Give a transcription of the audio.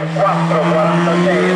4, 46